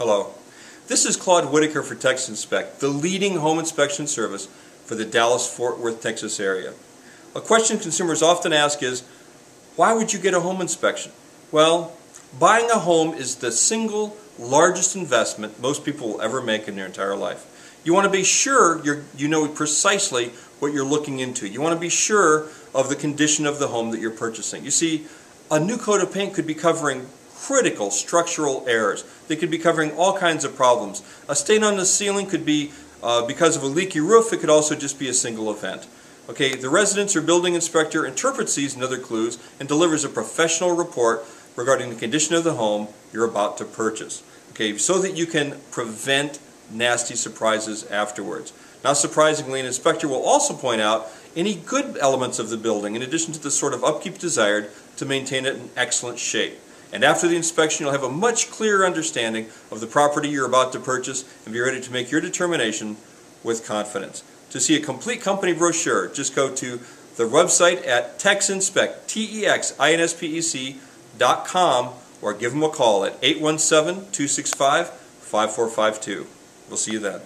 Hello. This is Claude Whitaker for TexInspec, the leading home inspection service for the Dallas-Fort Worth, Texas area. A question consumers often ask is, why would you get a home inspection? Well, buying a home is the single largest investment most people will ever make in their entire life. You want to be sure you you know precisely what you're looking into. You want to be sure of the condition of the home that you're purchasing. You see, a new coat of paint could be covering critical structural errors. They could be covering all kinds of problems. A stain on the ceiling could be uh, because of a leaky roof. It could also just be a single event. Okay, the residence or building inspector interprets these and other clues and delivers a professional report regarding the condition of the home you're about to purchase. Okay, so that you can prevent nasty surprises afterwards. Not surprisingly, an inspector will also point out any good elements of the building in addition to the sort of upkeep desired to maintain it in excellent shape. And after the inspection, you'll have a much clearer understanding of the property you're about to purchase and be ready to make your determination with confidence. To see a complete company brochure, just go to the website at TexInspec, T-E-X-I-N-S-P-E-C dot com or give them a call at 817-265-5452. We'll see you then.